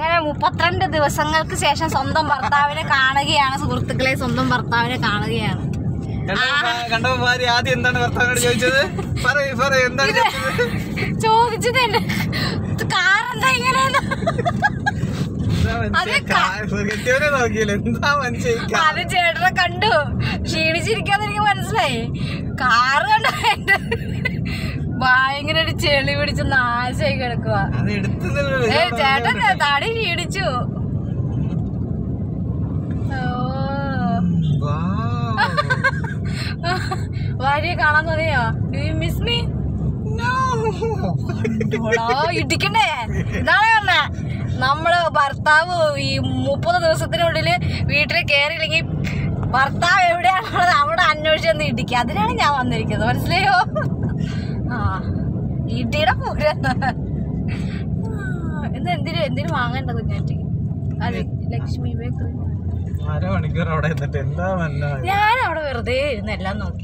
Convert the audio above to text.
അങ്ങനെ മുപ്പത്തിരണ്ട് ദിവസങ്ങൾക്ക് ശേഷം സ്വന്തം ഭർത്താവിനെ കാണുകയാണ് സുഹൃത്തുക്കളെ സ്വന്തം ഭർത്താവിനെ കാണുകയാണ്. കണ്ടപ്പോ കണ്ടപ്പോ ഭാര്യ ആദ്യം എന്താണ് ഭർത്താവിനോട് ചോദിച്ചത്? പറയൂ പറയൂ എന്താണ് ചോദിച്ചത്? ചോദിച്ചത് എന്നെ. കാറെന്താ ഇങ്ങനെ അത് ചേട്ടനെ കണ്ടു. ക്ഷീണിച്ചിരിക്കാന്ന് എനിക്ക് മനസ്സിലായി. കാറ് കണ്ടു ഭയങ്കര ഒരു ചെളി പിടിച്ച് നാശമായി കിടക്കുക ഏ ചേട്ടൻ തടി ക്ഷീണിച്ചു. ഭാര്യയെ കാണാൻ തോന്നിയോ? ഡു യു മിസ് മീ ഇടിക്കണ്ടേ? ഇതാണ് പറഞ്ഞ? നമ്മൾ ഭർത്താവ് ഈ മുപ്പത് ദിവസത്തിനുള്ളിൽ വീട്ടിൽ കയറിയില്ലെങ്കിൽ ഭർത്താവ് എവിടെയാണുള്ളത് അവിടെ അന്വേഷിച്ചൊന്ന് ഇടിക്കുക അതിനാണ് ഞാൻ വന്നിരിക്കുന്നത്. മനസ്സിലായോ? ഇടിയുടെ പൂരം ഇന്ന് എന്തിനു എന്തിനു വാങ്ങണ്ട കുഞ്ഞാറ്റി? അതെ ലക്ഷ്മി ബേക്കറി. ഞാൻ അവിടെ വെറുതെ ഇരുന്ന് എല്ലാം നോക്കി.